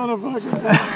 I vaga.